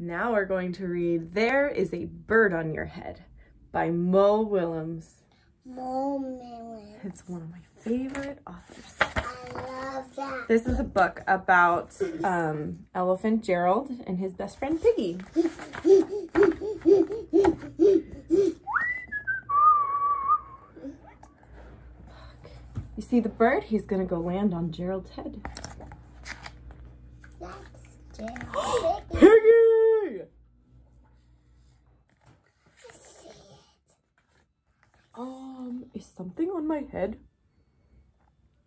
Now we're going to read There is a Bird on Your Head by Mo Willems. Moment. It's one of my favorite authors. I love that. This is a book about um, Elephant Gerald and his best friend Piggy. You see the bird? He's gonna go land on Gerald's head. That's Jerry. Piggy! Um, is something on my head?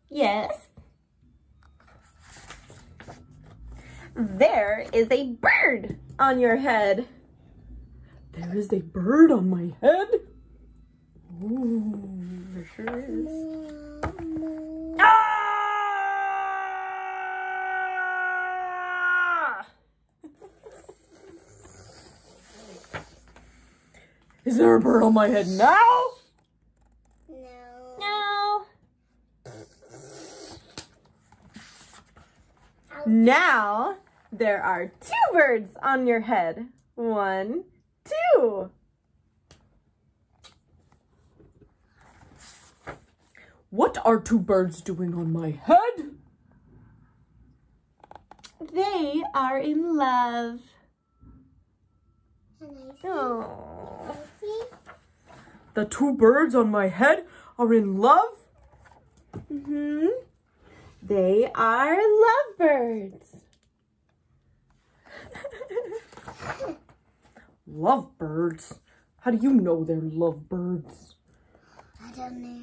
Yes. There is a bird on your head. There is a bird on my head? Ooh, there sure is. Ah! Is there a bird on my head now? No. No. Now there are two birds on your head. One, two. What are two birds doing on my head? They are in love. Can I see? Oh. Can I see? The two birds on my head are in love? Mm-hmm. They are lovebirds. lovebirds? How do you know they're lovebirds? I don't know.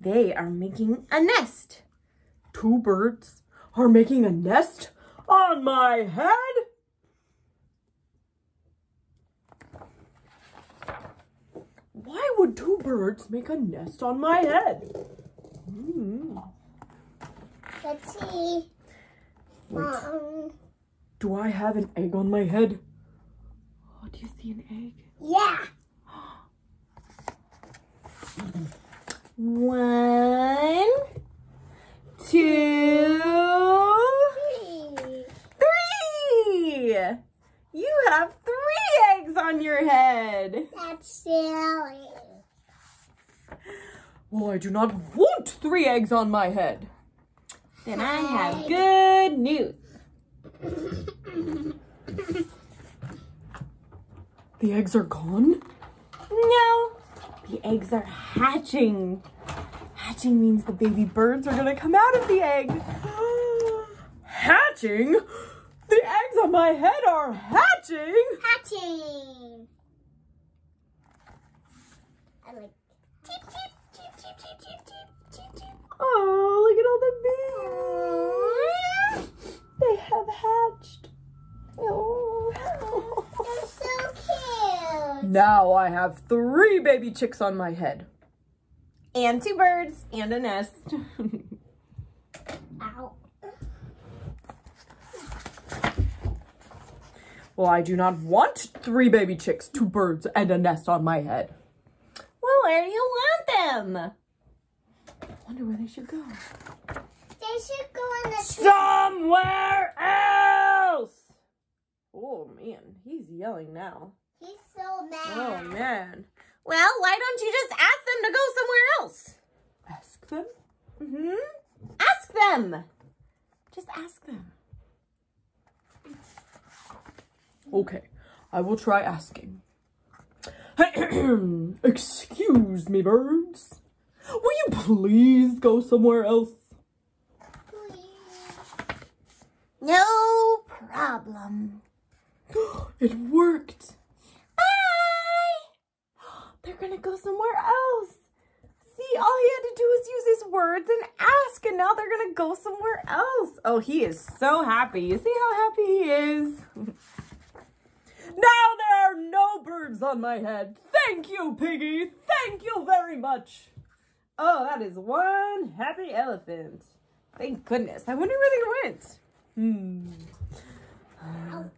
They are making a nest. Two birds are making a nest on my head? Why would two birds make a nest on my head? Hmm. Let's see. Wait, Um, do I have an egg on my head? Oh, do you see an egg? yeah. One, two, Three. three. You have three eggs on your head. That's silly. Well, I do not want three eggs on my head. Then I have good news. The eggs are gone? No, the eggs are hatching. Hatching means the baby birds are gonna come out of the egg. hatching? The eggs on my head are hatching? Hatching. I like Now I have three baby chicks on my head. And two birds and a nest. Ow. well, I do not want three baby chicks, two birds, and a nest on my head. Well, where do you want them? I wonder where they should go. They should go on the. Somewhere else! Oh, man. He's yelling now. He's so. Oh, man. Well, why don't you just ask them to go somewhere else? Ask them? Mm-hmm. Ask them. Just ask them. Okay, I will try asking. Excuse me, birds. Will you please go somewhere else? Please. No problem. It worked. Bye. They're gonna go somewhere else. See, all he had to do was use his words and ask, and now they're gonna go somewhere else. Oh, he is so happy. You see how happy he is? now there are no birds on my head. Thank you, Piggy. Thank you very much. Oh, that is one happy elephant. Thank goodness. I wonder where they went. Hmm. Ow.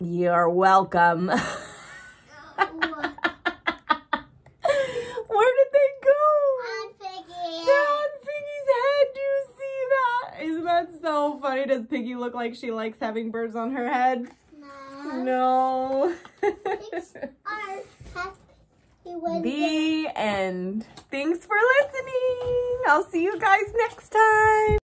You're welcome. Ow. Where did they go? I'm picking. Dad, Does Piggy look like she likes having birds on her head? No. No. Pigs are happy when they the end. Thanks for listening. I'll see you guys next time.